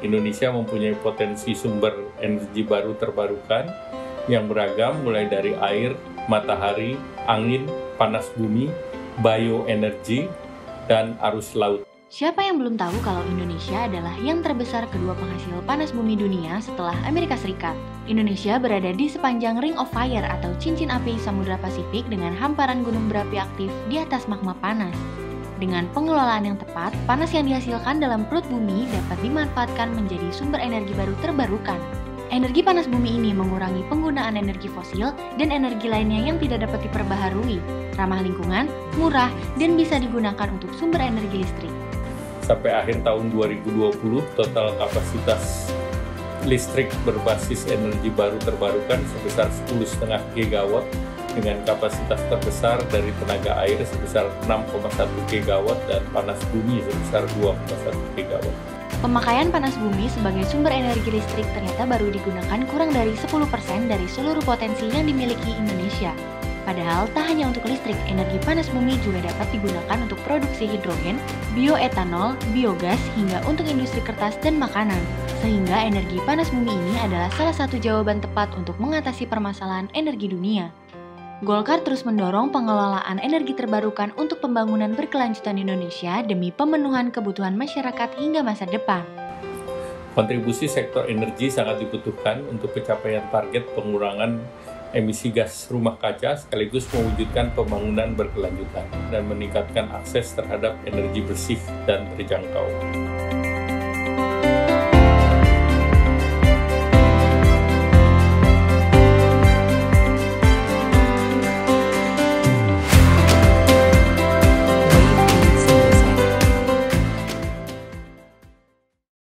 Indonesia mempunyai potensi sumber energi baru terbarukan yang beragam mulai dari air, matahari, angin, panas bumi, bioenergi, dan arus laut. Siapa yang belum tahu kalau Indonesia adalah yang terbesar kedua penghasil panas bumi dunia setelah Amerika Serikat? Indonesia berada di sepanjang Ring of Fire atau cincin api Samudra Pasifik dengan hamparan gunung berapi aktif di atas magma panas. Dengan pengelolaan yang tepat, panas yang dihasilkan dalam perut bumi dapat dimanfaatkan menjadi sumber energi baru terbarukan. Energi panas bumi ini mengurangi penggunaan energi fosil dan energi lainnya yang tidak dapat diperbaharui, ramah lingkungan, murah, dan bisa digunakan untuk sumber energi listrik. Sampai akhir tahun 2020 total kapasitas listrik berbasis energi baru terbarukan sebesar 10,5 gigawatt dengan kapasitas terbesar dari tenaga air sebesar 6,1 gigawatt dan panas bumi sebesar 2,1 gigawatt. Pemakaian panas bumi sebagai sumber energi listrik ternyata baru digunakan kurang dari 10% dari seluruh potensi yang dimiliki Indonesia. Padahal tak hanya untuk listrik, energi panas bumi juga dapat digunakan untuk produksi hidrogen, bioetanol, biogas, hingga untuk industri kertas dan makanan. Sehingga energi panas bumi ini adalah salah satu jawaban tepat untuk mengatasi permasalahan energi dunia. Golkar terus mendorong pengelolaan energi terbarukan untuk pembangunan berkelanjutan Indonesia demi pemenuhan kebutuhan masyarakat hingga masa depan. Kontribusi sektor energi sangat dibutuhkan untuk pencapaian target pengurangan emisi gas rumah kaca sekaligus mewujudkan pembangunan berkelanjutan dan meningkatkan akses terhadap energi bersih dan terjangkau.